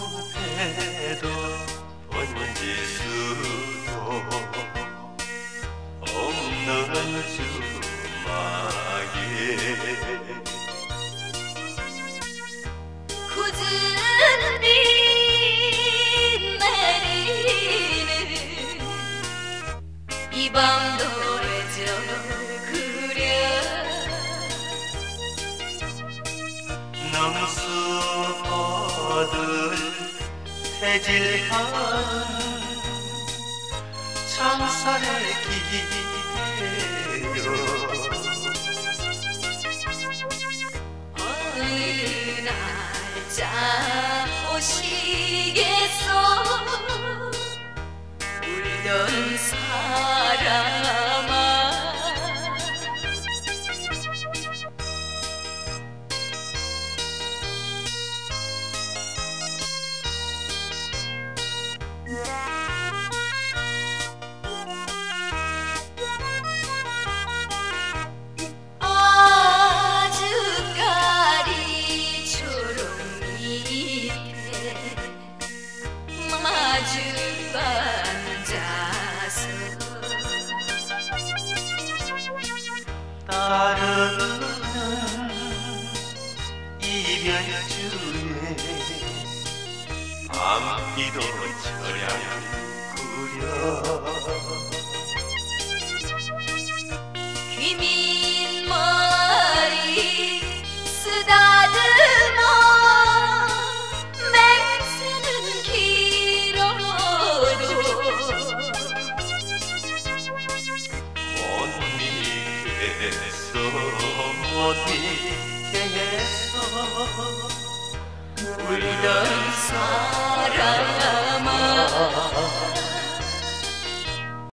무해도 언제 수도 없는 주막에 굳은 비 내리는 이 밤도 거들 태질하는 창살의 기대요 어느 날짜 오시겠어 울던 사 따르는 이별주에 밤비도 저량 구려 귀민 머리 쓰다듬어 맹세는 길어도 못 믿겠어 못 믿겠어 울던